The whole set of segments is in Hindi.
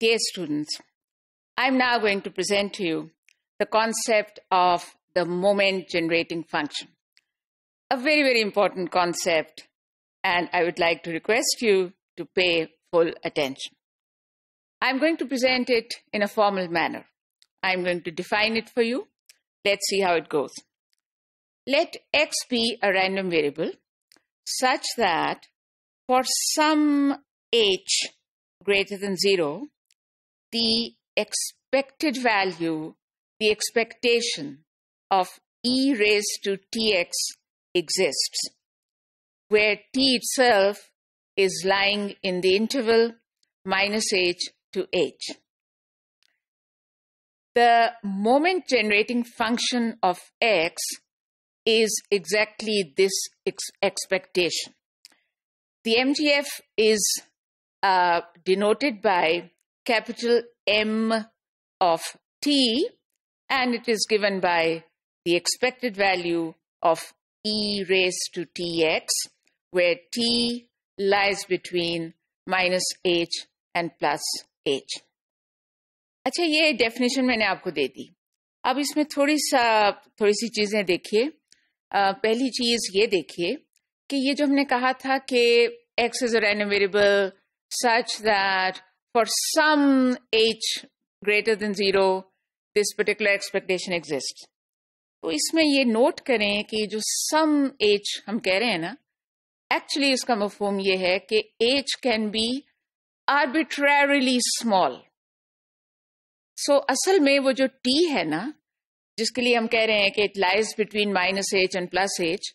Dear students, I'm now going to present to you the concept of the moment generating function. A very, very important concept, and I would like to request you to pay full attention. I'm going to present it in a formal manner. I'm going to define it for you. Let's see how it goes. Let x be a random variable such that for some h greater than 0, the expected value, the expectation of e raised to tx exists, where t itself is lying in the interval minus h to h. The moment generating function of x is exactly this ex expectation. The MGF is uh, denoted by capital M of t, and it is given by the expected value of e raised to tx, where t lies between minus h and plus h. अच्छा ये डेफिनेशन मैंने आपको दे दी अब इसमें थोड़ी सा थोड़ी सी चीज़ें देखिए पहली चीज़ ये देखिए कि ये जो हमने कहा था कि is a random variable such that for some h greater than zero, this particular expectation exists. तो इसमें ये नोट करें कि जो सम एज हम कह रहे हैं ना एक्चुअली इसका मफहम ये है कि h can be arbitrarily small so असल में वो जो टी है ना, जिसके लिए हम कह रहे हैं कि it lies between minus h and plus h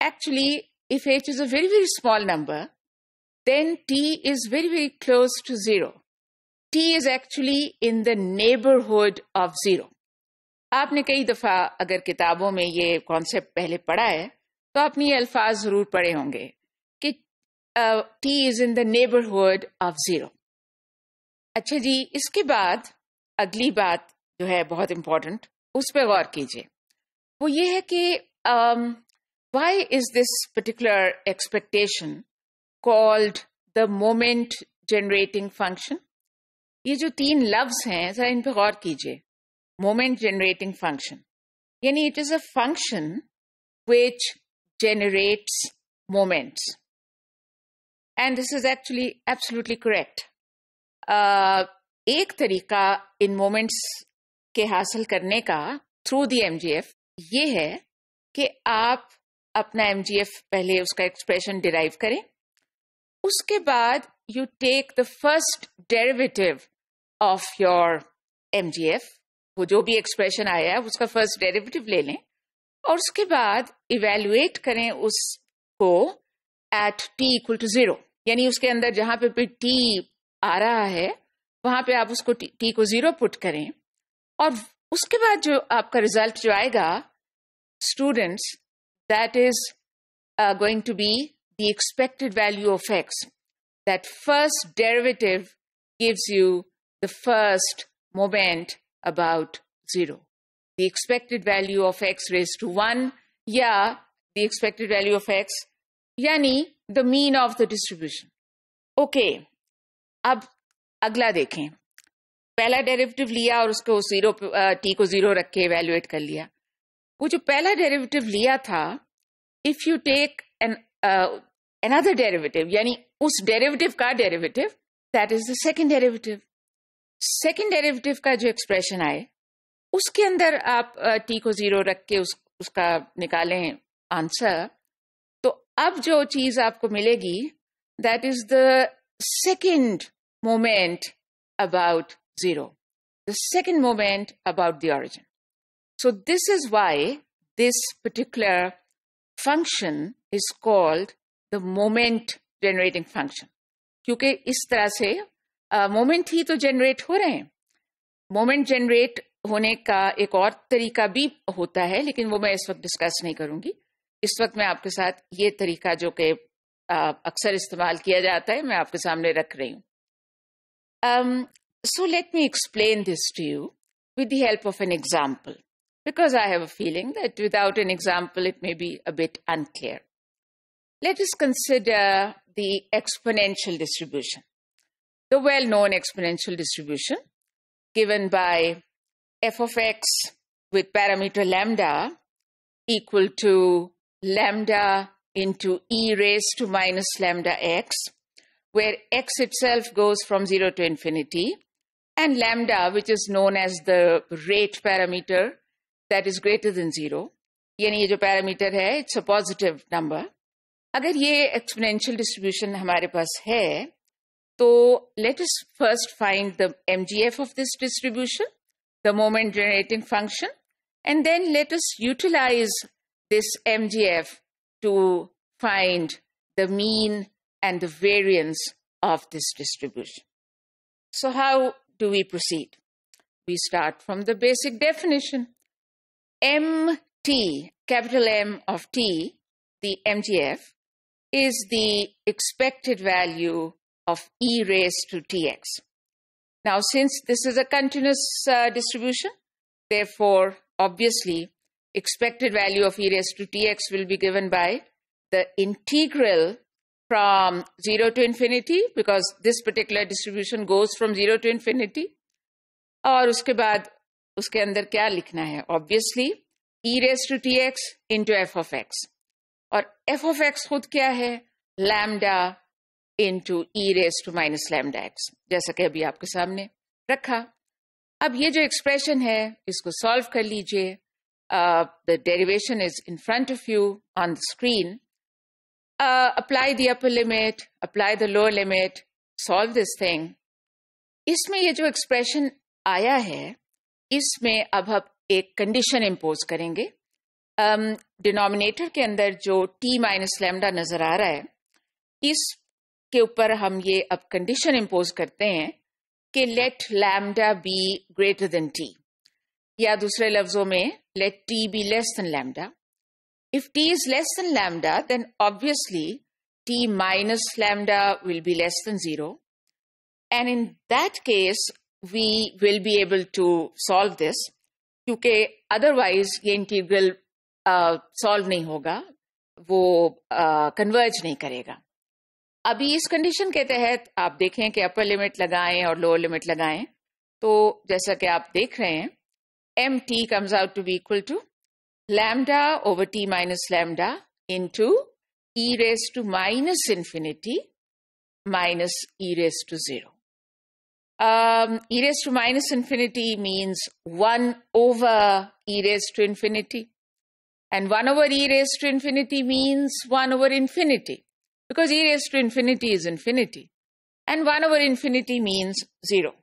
actually if h is a very very small number then t is very very close to zero t is actually in the neighbourhood of zero आपने कई दफ़ा अगर किताबों में ये कॉन्सेप्ट पहले पढ़ा है तो आपने ये अल्फाज ज़रूर पढ़े होंगे कि t is in the neighbourhood of zero अच्छा जी, इसके बाद अगली बात जो है बहुत इंपॉर्टेंट उस पर गौर कीजिए। वो ये है कि why is this particular expectation called the moment generating function ये जो तीन लव्स हैं, जरा इन पर गौर कीजिए। मोमेंट जनरेटिंग फ़ंक्शन यानी it is a function which generates moments and this is actually absolutely correct एक तरीका इन मोमेंट्स के हासिल करने का through the M G F ये है कि आप अपना एम जी एफ़ पहले उसका एक्सप्रेशन डिराइव करें। उसके बाद you take the first derivative of your MGF वो जो भी एक्सप्रेशन आया है, उसका फ़र्स्ट डेरिवेटिव ले लें और उसके बाद इवेल्युएट करें उसको at t equal to zero यानी उसके अंदर जहाँ पे भी टी आ रहा है, वहाँ पे आप उसको टी को ज़ीरो पुट करें और उसके बाद जो आपका रिज़ल्ट जो आएगा students that is going to be the expected value of x that first derivative gives you the first moment about 0. The expected value of x raised to 1 yeah, the expected value of x yani the mean of the distribution. Okay, अब अगला देखें पहला डेरिवेटिव लिया और उसको ज़ीरो टी को ज़ीरो रख के इवेल्युएट कर लिया वो जो पहला डेरिवेटिव लिया था if you take an another derivative यानी उस डेरिवेटिव का derivative that is the second derivative second derivative का जो एक्सप्रेशन आए उसके अंदर आप टी को ज़ीरो रख के उस, उसका निकालें आंसर तो अब जो चीज़ आपको मिलेगी that is the second moment about zero the second moment about the origin so this is why this particular function is called the moment generating function क्योंकि इस तरह से मोमेंट uh, ही तो जनरेट हो रहे हैं। मोमेंट जनरेट होने का एक और तरीका भी होता है लेकिन वो मैं इस वक्त डिस्कस नहीं करूँगी। इस वक्त मैं आपके साथ ये तरीका जो कि अक्सर इस्तेमाल किया जाता है मैं आपके सामने रख रही हूँ। So let me explain this to you with the help of an example because I have a feeling that without an example it may be a bit unclear. Let us consider the exponential distribution. the well-known exponential distribution given by f of x with parameter lambda equal to lambda into e raised to minus lambda x, where x itself goes from 0 to infinity, and lambda, which is known as the rate parameter, that is greater than 0. यानी ये जो पैरामीटर है इट्स अ पॉजिटिव नंबर अगर ये एक्सपोनेंशियल डिस्ट्रीब्यूशन हमारे पास है तो let us first find the MGF of this distribution the moment generating function and then let us utilize this MGF to find the mean and the variance of this distribution. So how do we proceed? We start from the basic definition. MT, capital M of T, the MGF, is the expected value of e raised to tx. Now, since this is a continuous uh, distribution, therefore, obviously, expected value of e raised to tx will be given by the integral from 0 to infinity because this particular distribution goes from 0 to infinity और उसके बाद उसके अंदर क्या लिखना है obviously e raise to t x into f of x और एफ़ ऑफ़ एक्स खुद क्या है? Lambda into e raise to minus lambda x जैसा कि अभी आपके सामने रखा। अब ये जो एक्सप्रेशन है, इसको सॉल्व कर लीजिए। The derivation is in front of you on the screen apply the upper limit apply the lower limit solve this thing इसमें ये जो एक्सप्रेशन आया है, इसमें अब हम एक कंडीशन इम्पोज करेंगे। डिनोमिनेटर um, के अंदर जो टी माइनस लेमडा नज़र आ रहा है इस के ऊपर हम ये अब कंडीशन इम्पोज करते हैं कि let lambda be greater than t या दूसरे लफ्जों में let t be less than lambda if t is less than lambda then obviously t minus lambda will be less than zero and in that case we will be able to solve this क्योंकि अदरवाइज़ ये इंटीग्रल सॉल्व uh, नहीं होगा वो कन्वर्ज uh, नहीं करेगा अभी इस कंडीशन के तहत आप देखें कि अपर लिमिट लगाएँ और लोअर लिमिट लगाएँ तो जैसा कि आप देख रहे हैं m t comes out to be equal to lambda over t minus lambda into e raise to minus infinity minus e raise to zero e raised to minus infinity means 1 over e raised to infinity. And 1 over e raised to infinity means 1 over infinity. Because e raised to infinity is infinity. And 1 over infinity means 0.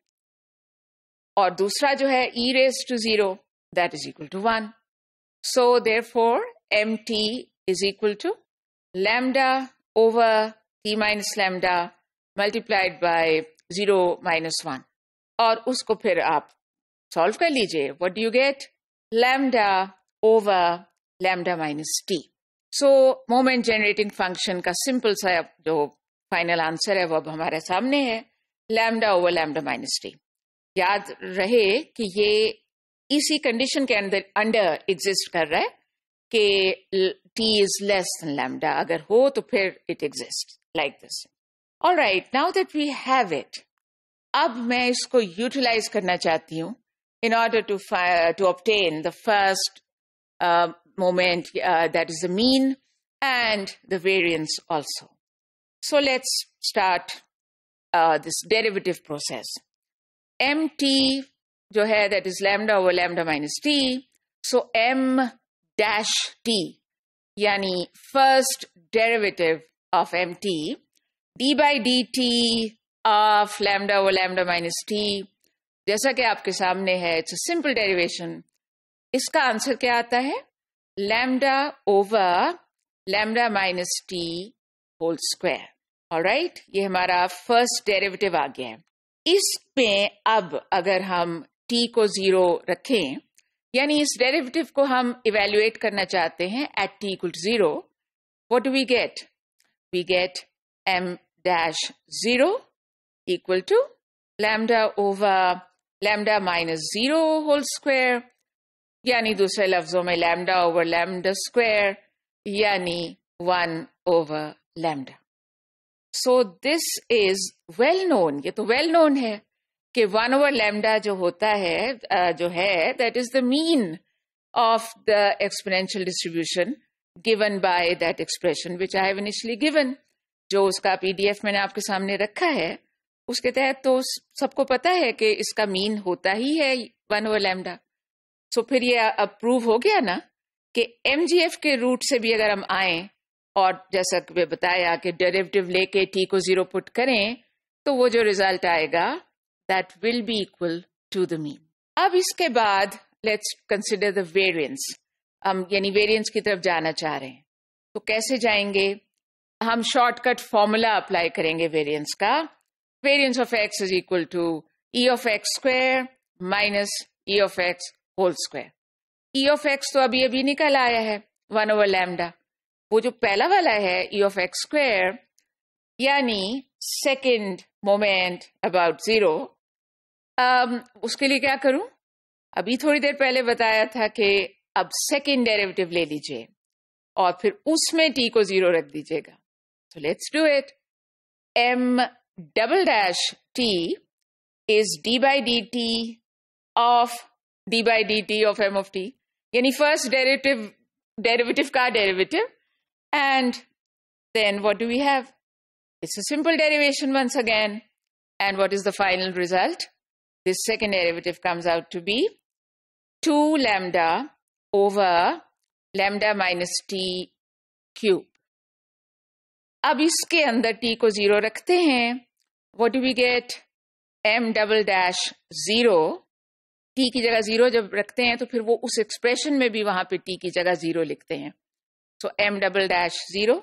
और दूसरा जो है e raised to 0, that is equal to 1. So therefore, mt is equal to lambda over t minus lambda multiplied by zero minus one और उसको फिर आप सॉल्व कर लीजिए what do you get lambda over lambda minus t so moment generating function का सिंपल सा जो फाइनल आंसर है वो अब हमारे सामने है lambda over lambda minus t याद रहे कि ये इसी कंडीशन के अंदर अंडर एग्जिस्ट कर रहा है कि t is less than lambda अगर हो तो फिर it exist like this All right, now that we have it, अब मैं इसको यूटिलाइज करना चाहती हूँ in order to to obtain the first uh, moment uh, that is the mean and the variance also. So let's start uh, this derivative process. mt जो है that is lambda over lambda minus t. So m dash t yani first derivative of mt d by d t of lambda o lambda minus t जैसा कि आपके सामने है इट्स सिंपल डेरिवेशन इसका आंसर क्या आता है lambda over lambda minus t whole और राइट ये हमारा फ़र्स्ट डेरिवेटिव आ गया है। इसमें अब अगर हम टी को ज़ीरो रखें, यानी इस डेरिवेटिव को हम इवेल्युएट करना चाहते हैं at t equal zero what do we get we get m dash 0 equal to lambda over lambda minus 0 whole square यानी दूसरे लफ्जों में lambda ओवर lambda square, यानी 1 over lambda. So this is well known ये तो वेल well नोन है कि वन ओवर लैमडा जो होता है जो है that is the mean of the exponential distribution given by that expression which I have initially given जो उसका पीडीएफ मैंने आपके सामने रखा है। उसके तहत तो सबको पता है कि इसका मीन होता ही है वन ओवर लैमडा सो फिर ये अप्रूव हो गया ना कि एमजीएफ के रूट से भी अगर हम आए और जैसा कि बताया कि डेरिवेटिव लेके टी को ज़ीरो पुट करें तो वो जो रिज़ल्ट आएगा that will be equal to the mean अब इसके बाद लेट्स कंसिडर द वेरिएंस हम यानी वेरिएंस की तरफ़ जाना चाह रहे हैं। तो कैसे जाएँगे? हम शॉर्टकट फॉर्मूला अप्लाई करेंगे वेरिएंस का। Variance of x is equal to e of x square minus e of x whole square e of x तो अभी अभी निकल आया है वन ओवर लैमडा वो जो पहला वाला है ई ऑफ़ एक्स स्क्वायर यानी सेकेंड मोमेंट अबाउट ज़ीरो उसके लिए क्या करूँ? अभी थोड़ी देर पहले बताया था कि अब सेकेंड डेरिवेटिव ले लीजिए, और फिर उसमें टी को ज़ीरो रख दीजिएगा। तो let's do it m double dash t is d by d t of d by dt of m of t. Any first derivative derivative ka derivative and then what do we have? It's a simple derivation once again. And what is the final result? This second derivative comes out to be 2 lambda over lambda minus t cube. अब इसके अंदर टी को जीरो रखते हैं what do we get M double dash zero t की जगह ज़ीरो जब रखते हैं तो फिर वो उस एक्सप्रेशन में भी वहाँ पे टी की जगह ज़ीरो लिखते हैं। So m double dash zero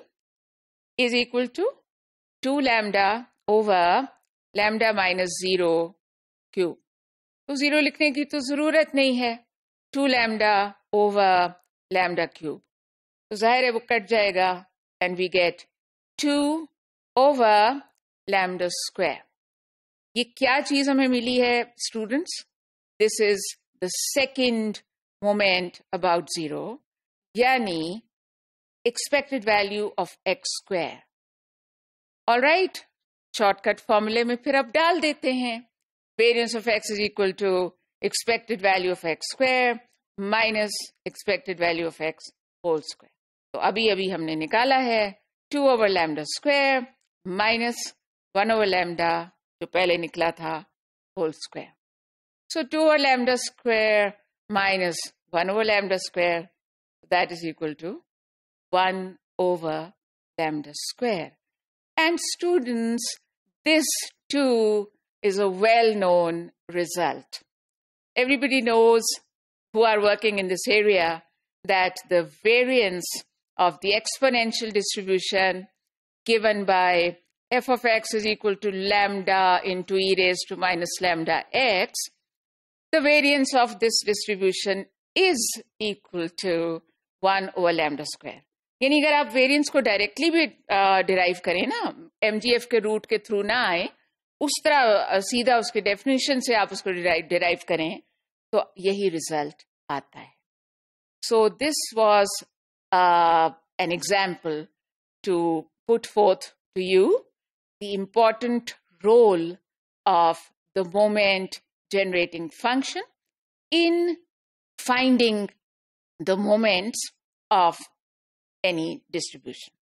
is equal to two lambda over lambda minus zero cube तो ज़ीरो लिखने की तो ज़रूरत नहीं है। Two lambda over lambda cube तो ज़ाहिर है वो कट जाएगा and we get two over lambda square ये क्या चीज़ हमें मिली है students this is the second moment about zero यानी expected value of x square all right shortcut फॉर्मूले में फिर अब डाल देते हैं। Variance of x is equal to expected value of x square minus expected value of x whole square तो अभी अभी हमने निकाला है 2 over lambda square minus 1 over lambda जो पहले निकला था whole square. So 2 over lambda square minus 1 over lambda square that is equal to 1 over lambda square. And students, this too is a well-known result. Everybody knows who are working in this area that the variance of the exponential distribution given by f of x is equal to lambda into e raised to minus lambda x, the variance of this distribution is equal to 1 over lambda square. यानी अगर आप वेरिएंस को डायरेक्टली भी डिराइव करें ना एमजीएफ के रूट के थ्रू ना आए उस तरह सीधा उसके डेफिनेशन से आप उसको डिराइव करें तो यही रिज़ल्ट आता है so this was uh, an example to put forth to you the important role of the moment generating function in finding the moments of any distribution.